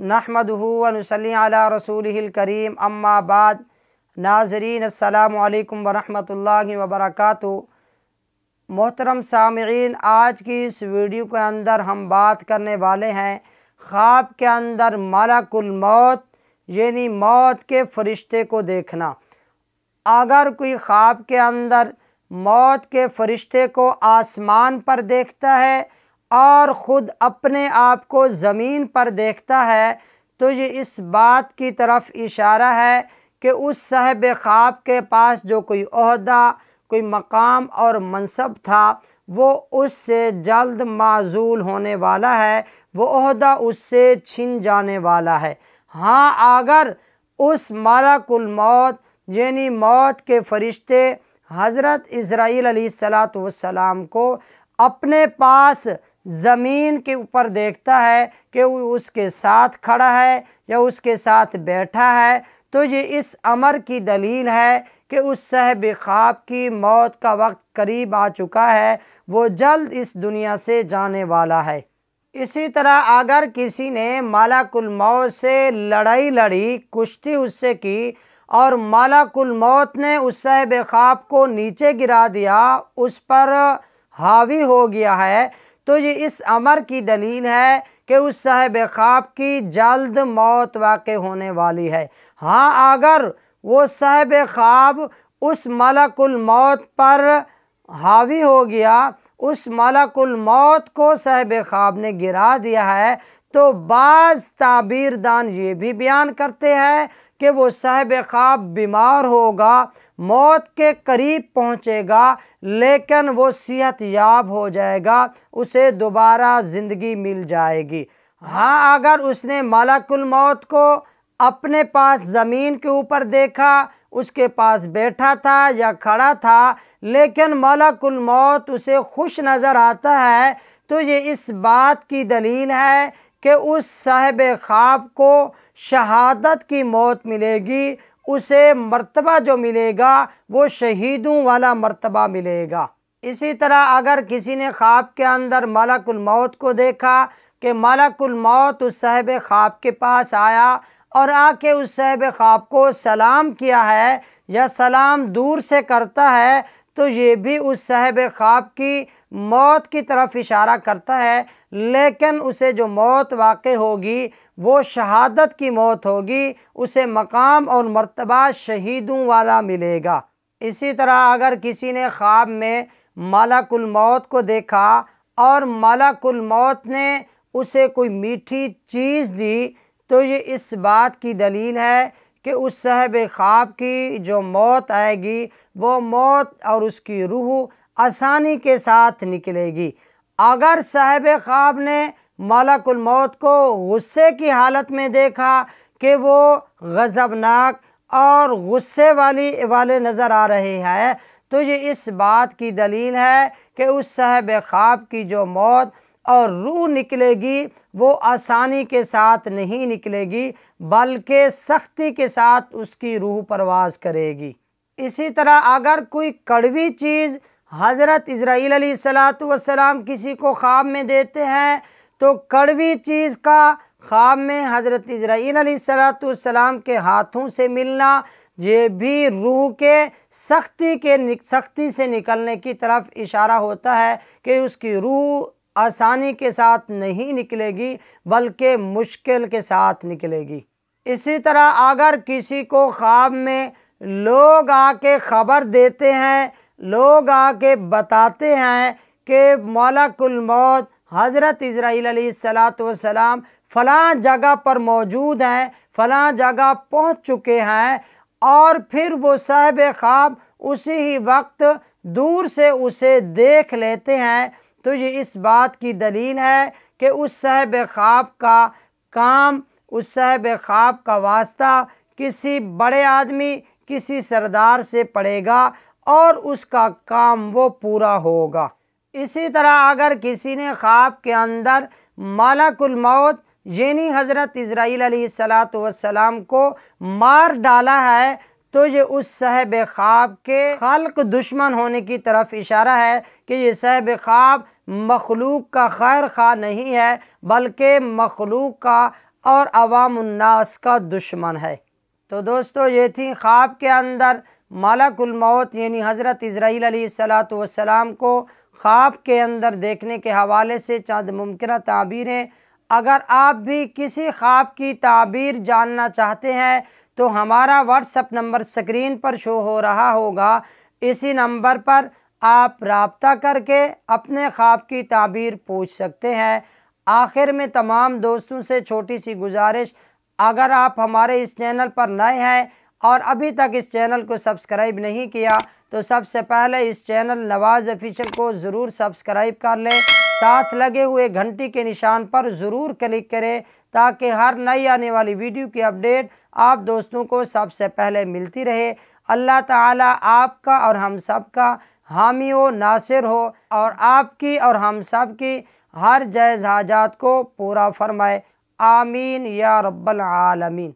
नहमदनसली रसूल करीम अम्माबाद नाजरीन अल्लाम वरहमल वबरक मोहतरम सामीन आज की इस वीडियो के अंदर हम बात करने वाले हैं ख्वाब के अंदर मलकुल मौत यानी मौत के फरिश्ते को देखना अगर कोई ख्वाब के अंदर मौत के फरिश्ते को आसमान पर देखता है और ख़ुद अपने आप को ज़मीन पर देखता है तो ये इस बात की तरफ़ इशारा है कि उस साहब ख्वाब के पास जो कोई अहदा, कोई मकाम और मनसब था, वो उससे जल्द माजूल होने वाला है, वो अहदा उससे छिन जाने वाला है। हाँ अगर उस मालाकुल मौत, यानी मौत के फरिश्ते हज़रत इसराइल सलाम को अपने पास ज़मीन के ऊपर देखता है कि वो उसके साथ खड़ा है या उसके साथ बैठा है। तो ये इस अमर की दलील है कि उस सहब ख्वाब की मौत का वक्त करीब आ चुका है। वो जल्द इस दुनिया से जाने वाला है। इसी तरह अगर किसी ने मालाकुल मौत से लड़ाई लड़ी, कुश्ती उससे की और मालाकुल मौत ने उस सहब ख्वाब को नीचे गिरा दिया, उस पर हावी हो गया है तो ये इस अमर की दलील है कि उस साहब ख्वाब की जल्द मौत वाक़ होने वाली है। हाँ अगर वो साहब ख्वाब उस मलकुल मौत पर हावी हो गया, उस मलकुल मौत को साहब ख्वाब ने गिरा दिया है तो बाज़ ताबीरदान ये भी बयान करते हैं कि वो साहब ख्वाब बीमार होगा मौत के करीब पहुँचेगा, लेकिन वो सेहत याब हो जाएगा, उसे दोबारा ज़िंदगी मिल जाएगी। हाँ अगर उसने मलकुल मौत को अपने पास ज़मीन के ऊपर देखा, उसके पास बैठा था या खड़ा था, लेकिन मलकुल मौत उसे खुश नज़र आता है तो ये इस बात की दलील है कि उस साहब ख्वाब को शहादत की मौत मिलेगी उसे मर्तबा जो मिलेगा, वो शहीदों वाला मर्तबा मिलेगा। इसी तरह अगर किसी ने ख्वाब के अंदर मलकुल मौत को देखा, कि मलकुल मौत उस साहब ख्वाब के पास आया और आके उस साहब ख्वाब को सलाम किया है, या सलाम दूर से करता है तो ये भी उस साहब ख्वाब की मौत की तरफ़ इशारा करता है, लेकिन उसे जो मौत वाक़ होगी, वो शहादत की मौत होगी, उसे मकाम और मर्तबा शहीदों वाला मिलेगा। इसी तरह अगर किसी ने ख्वाब में मालाकुल मौत को देखा और मालाकुल मौत ने उसे कोई मीठी चीज़ दी तो ये इस बात की दलील है कि उस साहब ख्वाब की जो मौत आएगी, वो मौत और उसकी रूह आसानी के साथ निकलेगी। अगर साहब ख्वाब ने मलकुल मौत को गुस्से की हालत में देखा कि वो गज़बनाक और गुस्से वाली, वाले नज़र आ रहे हैं तो ये इस बात की दलील है कि उस साहब ख्वाब की जो मौत और रूह निकलेगी, वो आसानी के साथ नहीं निकलेगी, बल्कि सख्ती के साथ उसकी रूह परवाज करेगी। इसी तरह अगर कोई कड़वी चीज़ हज़रत इसराइल सलाम किसी को ख्वाब में देते हैं तो कड़वी चीज़ का ख्वाब में हज़रत इसराइल सलाम के हाथों से मिलना, ये भी रूह के सख्ती के सख्ती से निकलने की तरफ़ इशारा होता है कि उसकी रूह आसानी के साथ नहीं निकलेगी, बल्कि मुश्किल के साथ निकलेगी। इसी तरह अगर किसी को ख्वाब में लोग आके ख़बर देते हैं, लोग आके बताते हैं कि मौलाकुल मौत, हज़रत इसराइल सलाम फ़लाँ जगह पर मौजूद हैं, फ़लाँ जगह पहुँच चुके हैं, और फिर वो साहब ख्वाब उसी ही वक्त दूर से उसे देख लेते हैं तो ये इस बात की दलील है कि उस साहब ख्वाब का काम, उस साहब ख्वाब का वास्ता किसी बड़े आदमी, किसी सरदार से पड़ेगा और उसका काम वो पूरा होगा। इसी तरह अगर किसी ने ख्वाब के अंदर मालाकुल मौत, यानी हज़रत इसराइल सलाम को मार डाला है तो ये उस सहब ख्वाब के खल्क दुश्मन होने की तरफ़ इशारा है कि ये साहब ख्वाब मखलूक का खैर खा नहीं है, बल्कि मखलूक का और अवामनास का दुश्मन है। तो दोस्तों, ये थी ख्वाब के अंदर मौत, यानी हज़रत इसराइल सलाम को ख्वाब के अंदर देखने के हवाले से चंद मुमकिन ताबीरें। अगर आप भी किसी ख्वाब की ताबीर जानना चाहते हैं तो हमारा व्हाट्सअप नंबर स्क्रीन पर शो हो रहा होगा। इसी नंबर पर आप रबता करके अपने ख्वाब की ताबीर पूछ सकते हैं। आखिर में तमाम दोस्तों से छोटी सी गुजारिश, अगर आप हमारे इस चैनल पर नए हैं और अभी तक इस चैनल को सब्सक्राइब नहीं किया तो सबसे पहले इस चैनल नवाज़ ऑफिशियल को ज़रूर सब्सक्राइब कर लें। साथ लगे हुए घंटी के निशान पर ज़रूर क्लिक करें ताकि हर नई आने वाली वीडियो की अपडेट आप दोस्तों को सबसे पहले मिलती रहे। अल्लाह ताला आपका और हम सब का हामी हो नासिर हो और आपकी और हम सब की हर जायज़ हाजात को पूरा फरमाए। आमीन या रब्बल आलमीन।